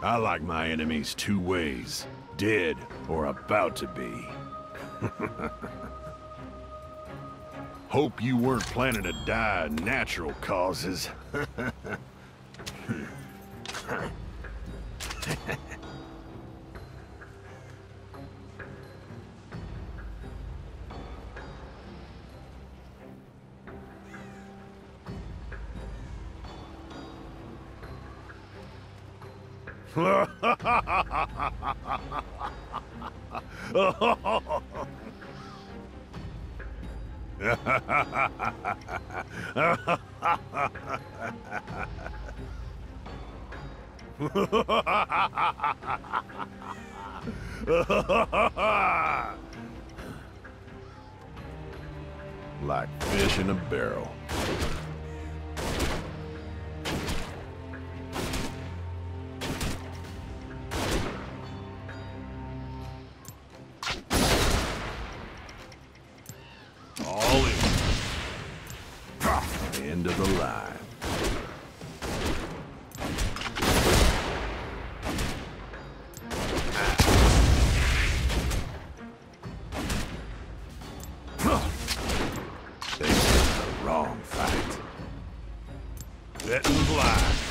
I like my enemies two ways. Dead or about to be. Hope you weren't planning to die of natural causes. like fish in a barrel. All in. End of the line. They the wrong fight. Let them fly.